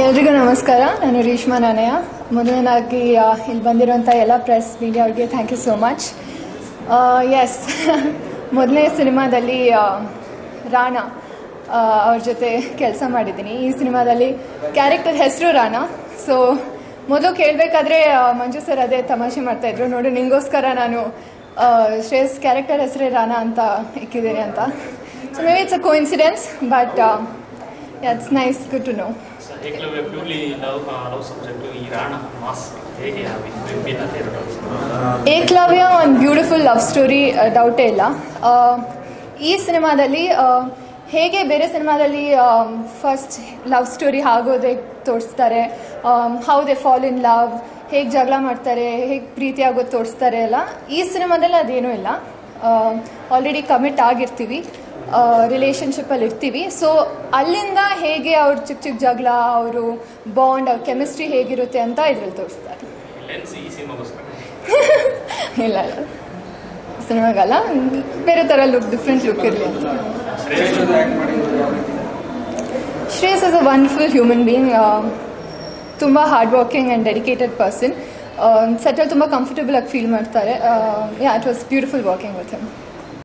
ಎಲ್ರಿಗೂ ನಮಸ್ಕಾರ. ನಾನು ರೀಶ್ಮಾ ನಾನಯ್ಯ ಮೊದಲನೇದಾಗಿ ಇಲ್ಲಿ ಬಂದಿರುವಂಥ ಎಲ್ಲ ಪ್ರೆಸ್ ಮೀಡಿಯಾ ಅವ್ರಿಗೆ thank you so much yes ಮೊದಲನೇ ಸಿನಿಮಾದಲ್ಲಿ ರಾಣಾ ಅವ್ರ ಜೊತೆ ಕೆಲಸ ಮಾಡಿದ್ದೀನಿ. ಈ ಸಿನಿಮಾದಲ್ಲಿ ಕ್ಯಾರೆಕ್ಟರ್ ಹೆಸರು ರಾಣಾ. ಸೊ ಮೊದಲು ಕೇಳಬೇಕಾದ್ರೆ ಮಂಜು ಸರ್ ಅದೇ ತಮಾಷೆ ಮಾಡ್ತಾಯಿದ್ರು ನೋಡು, ನಿಂಗೋಸ್ಕರ ನಾನು ಶ್ರೇಯಸ್ ಕ್ಯಾರೆಕ್ಟರ್ ಹೆಸರೇ ರಾಣಾ ಅಂತ ಇಕ್ಕಿದ್ದೀನಿ ಅಂತ. So may it's a coincidence but it's nice good to know Ekalavya purely love love subject ಈ ರಾಣ ಮಾಸ್ ವಿ- ಭಿನ್ನತೆ ಇರೋದು? ಏಕಲವ್ಯ ಒಂದು ಬ್ಯೂಟಿಫುಲ್ ಲವ್ ಸ್ಟೋರಿ ಡೌಟೇ ಇಲ್ಲ. ಈ ಸಿನಿಮಾದಲ್ಲಿ ಹೇಗೆ ಬೇರೆ ಸಿನಿಮಾದಲ್ಲಿ ಫಸ್ಟ್ ಲವ್ ಸ್ಟೋರಿ ಆಗೋದೇ ತೋರಿಸ್ತಾರೆ how they fall in love ಹೇಗೆ ಜಗಳ ಮಾಡ್ತಾರೆ ಹೇಗೆ ಪ್ರೀತಿ ಆಗೋದು ತೋರಿಸ್ತಾರೆ ಎಲ್ಲ ಈ ಸಿನಿಮಾದಲ್ಲಿ ಅದೇನೂ ಇಲ್ಲ. ಆಲ್ರೆಡಿ ಕಮಿಟ್ ಆಗಿರ್ತೀವಿ. ರಿಲೇಷನ್ಶಿಪ್ಪಲ್ಲಿ ಇರ್ತೀವಿ. ಸೊ ಅಲ್ಲಿಂದ ಹೇಗೆ ಅವ್ರ ಚಿಕ್ಕ ಚಿಕ್ಕ ಜಗಳ ಅವರು ಬಾಂಡ್ ಅವ್ರ ಕೆಮಿಸ್ಟ್ರಿ ಹೇಗಿರುತ್ತೆ ಅಂತ ಇದ್ರಲ್ಲಿ ತೋರಿಸ್ತಾರೆ. ಇಲ್ಲ ಇಲ್ಲ. ಸಿನಿಮಾಗಲ್ಲ ಬೇರೆ ಥರ ಲುಕ್ ಡಿಫ್ರೆಂಟ್ ಲುಕ್ ಇರಲಿ ಅಂತ. Shreyas is a wonderful human being ತುಂಬ hard working and dedicated person settle ತುಂಬ ಕಂಫರ್ಟಬಲ್ ಆಗಿ ಫೀಲ್ ಮಾಡ್ತಾರೆ. Yeah it was beautiful working with him